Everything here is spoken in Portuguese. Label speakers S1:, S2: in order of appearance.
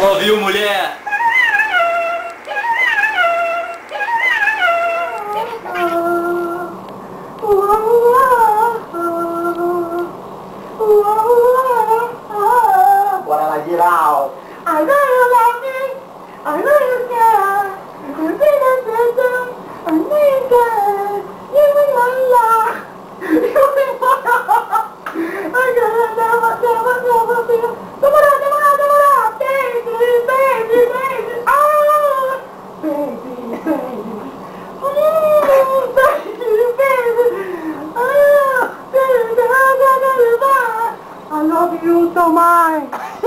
S1: Falou, viu, mulher?
S2: Bora lá, Giral.
S3: I know you love me, I know you care, I know you care, I know you care. Oh my!